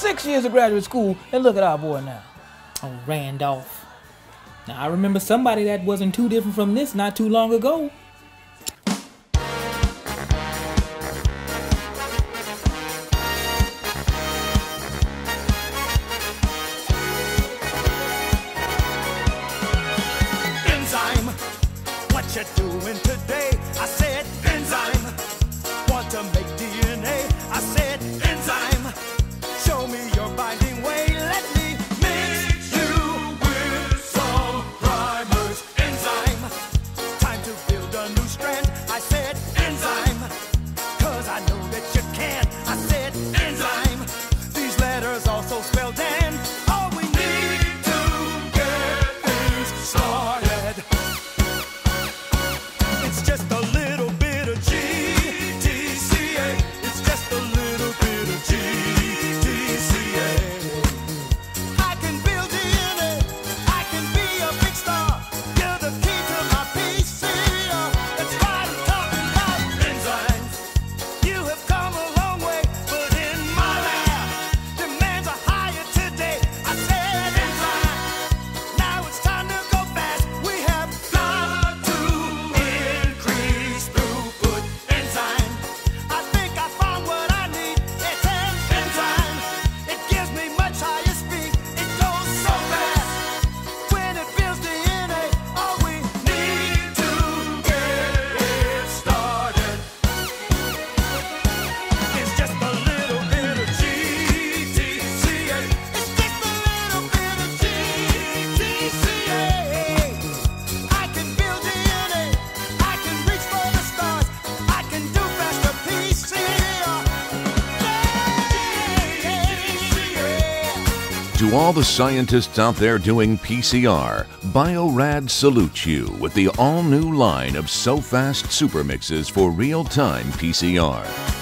six years of graduate school, and look at our boy now. Oh, Randolph. Now, I remember somebody that wasn't too different from this not too long ago. Enzyme, what you doing today? To all the scientists out there doing PCR, Biorad salutes you with the all new line of SsoFast Super Mixes for real time PCR.